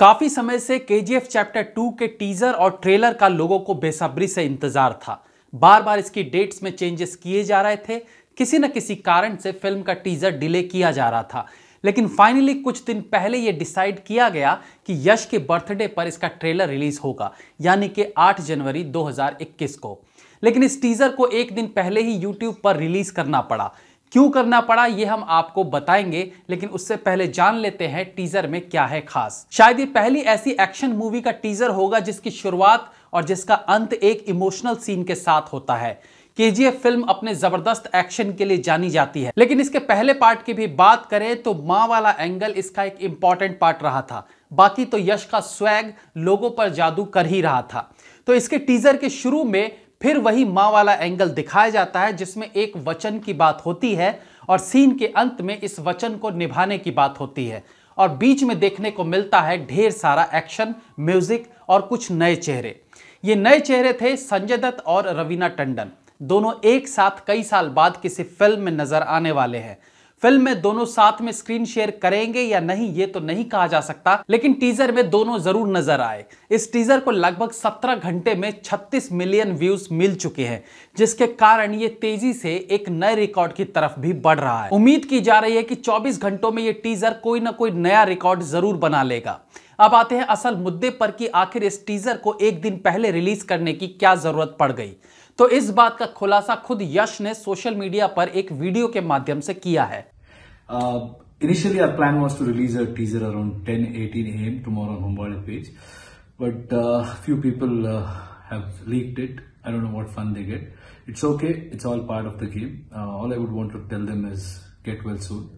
काफ़ी समय से के चैप्टर टू के टीजर और ट्रेलर का लोगों को बेसब्री से इंतज़ार था। बार बार इसकी डेट्स में चेंजेस किए जा रहे थे। किसी न किसी कारण से फ़िल्म का टीजर डिले किया जा रहा था। लेकिन फाइनली कुछ दिन पहले यह डिसाइड किया गया कि यश के बर्थडे पर इसका ट्रेलर रिलीज़ होगा, यानी कि 8 जनवरी 2021 को। लेकिन इस टीजर को एक दिन पहले ही यूट्यूब पर रिलीज़ करना पड़ा। क्यों करना पड़ा, ये हम आपको बताएँगे, लेकिन उससे पहले जान लेते हैं टीजर में क्या है खास। शायद ये पहली ऐसी एक्शन मूवी का टीजर होगा जिसकी शुरुआत और जिसका अंत एक इमोशनल सीन के साथ होता है। के फ़िल्म अपने ज़बरदस्त एक्शन के लिए जानी जाती है। लेकिन इसके पहले पार्ट की भी बात करें तो माँ वाला एंगल इसका एक इंपॉर्टेंट पार्ट रहा था। बाकी तो यश का स्वैग लोगों पर जादू कर ही रहा था। तो इसके टीजर के शुरू में फिर वही माँ वाला एंगल दिखाया जाता है, जिसमें एक वचन की बात होती है और सीन के अंत में इस वचन को निभाने की बात होती है। और बीच में देखने को मिलता है ढेर सारा एक्शन म्यूज़िक और कुछ नए चेहरे। ये नए चेहरे थे संजय दत्त और रवीना टंडन। दोनों एक साथ कई साल बाद किसी फ़िल्म में नज़र आने वाले हैं। फ़िल्म में दोनों साथ में स्क्रीन शेयर करेंगे या नहीं, ये तो नहीं कहा जा सकता, लेकिन टीजर में दोनों ज़रूर नज़र आए। इस टीजर को लगभग 17 घंटे में 36 मिलियन व्यूज़ मिल चुके हैं, जिसके कारण ये तेज़ी से एक नए रिकॉर्ड की तरफ़ भी बढ़ रहा है। उम्मीद की जा रही है कि 24 घंटों में ये टीजर कोई ना कोई नया रिकॉर्ड ज़रूर बना लेगा। अब आते हैं असल मुद्दे पर कि आखिर इस टीजर को एक दिन पहले रिलीज़ करने की क्या ज़रूरत पड़ गई। तो इस बात का खुलासा खुद यश ने सोशल मीडिया पर एक वीडियो के माध्यम से किया है। Initially our plan was to release a teaser around 10 18 AM tomorrow on Hombale page but few people it they get it's okay it's all part of the game all I would want to tell them is get well soon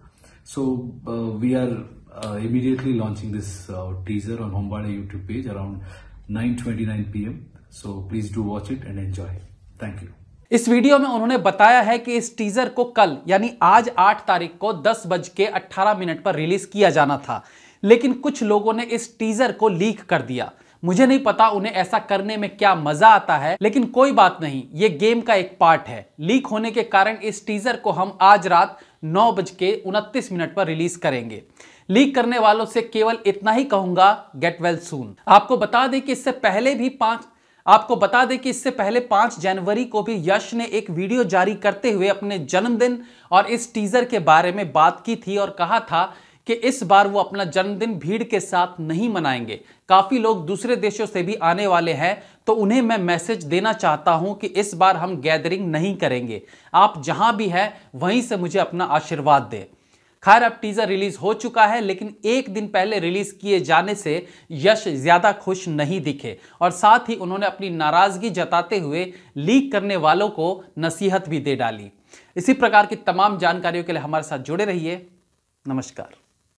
so uh, we are uh, immediately launching this uh, teaser on Hombada YouTube page around 9:29 p.m. So please do watch it and enjoy. Thank you इस video में उन्होंने बताया है कि इस teaser को कल, यानी आज 8 तारीख को दस बज के अट्ठारह मिनट पर रिलीज़ किया जाना था। लेकिन कुछ लोगों ने इस टीजर को लीक कर दिया। मुझे नहीं पता उन्हें ऐसा करने में क्या मज़ा आता है, लेकिन कोई बात नहीं, ये गेम का एक पार्ट है। लीक होने के कारण इस टीजर को हम आज रात नौ बज के उनतीस मिनट पर रिलीज़ करेंगे। लीक करने वालों से केवल इतना ही कहूँगा गेट वेल सून आपको बता दें कि इससे पहले भी पाँच आपको बता दें कि इससे पहले पाँच जनवरी को भी यश ने एक वीडियो जारी करते हुए अपने जन्मदिन और इस टीजर के बारे में बात की थी और कहा था कि इस बार वो अपना जन्मदिन भीड़ के साथ नहीं मनाएँगे। काफ़ी लोग दूसरे देशों से भी आने वाले हैं तो उन्हें मैं मैसेज देना चाहता हूँ कि इस बार हम गैदरिंग नहीं करेंगे। आप जहाँ भी हैं, वहीं से मुझे अपना आशीर्वाद दें। खैर अब टीजर रिलीज़ हो चुका है, लेकिन एक दिन पहले रिलीज़ किए जाने से यश ज़्यादा खुश नहीं दिखे। और साथ ही उन्होंने अपनी नाराज़गी जताते हुए लीक करने वालों को नसीहत भी दे डाली। इसी प्रकार की तमाम जानकारियों के लिए हमारे साथ जुड़े रहिए। नमस्कार।